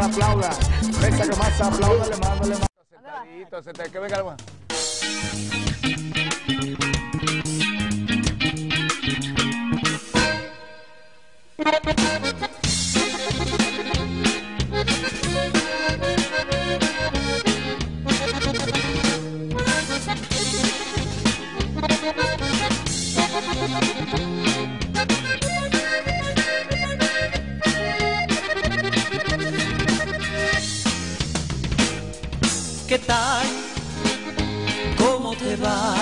aplauda. Esta que más aplauda, le mando, le mando. Sentadito, sentadito, que venga la ¿Qué tal? ¿Cómo te va?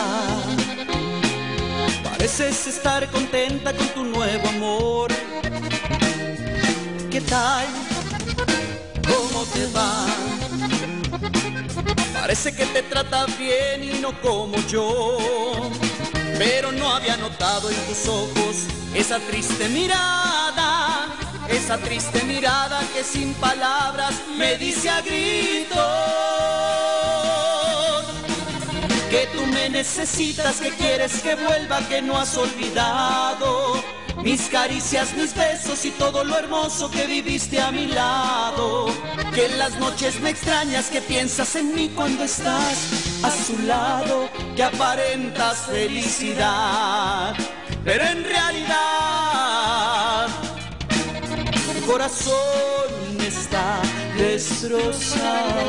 Pareces estar contenta con tu nuevo amor. ¿Qué tal? ¿Cómo te va? Parece que te trata bien y no como yo. Pero no había notado en tus ojos esa triste mirada, esa triste mirada que sin palabras me dice a necesitas, que quieres que vuelva, que no has olvidado mis caricias, mis besos y todo lo hermoso que viviste a mi lado. Que en las noches me extrañas, que piensas en mí cuando estás a su lado, que aparentas felicidad, pero en realidad tu corazón está destrozado.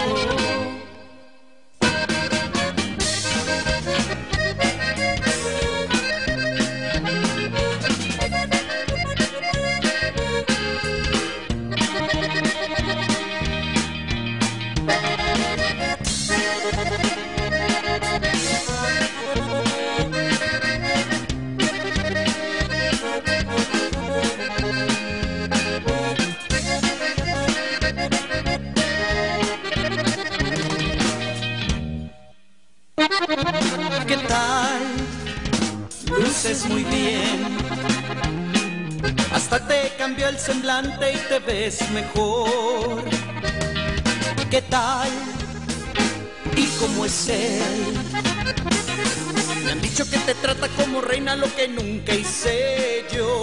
¿Qué tal? Luces muy bien. Hasta te cambió el semblante y te ves mejor. ¿Qué tal? ¿Y cómo es él? Me han dicho que te trata como reina lo que nunca hice yo.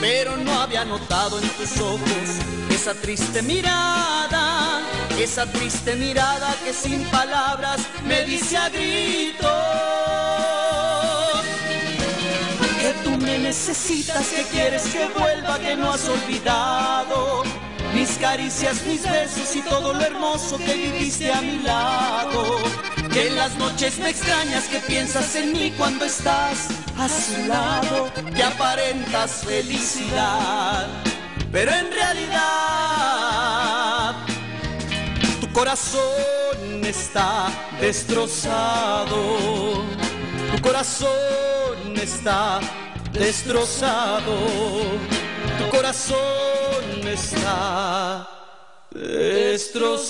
Pero no había notado en tus ojos esa triste mirada, esa triste mirada que sin palabras me dice a gritos que tú me necesitas, que quieres que vuelva, que no has olvidado mis caricias, mis besos y todo lo hermoso que viviste a mi lado. Las noches me extrañas, que piensas en mí cuando estás a su lado, que aparentas felicidad, pero en realidad tu corazón está destrozado. Tu corazón está destrozado. Tu corazón está destrozado.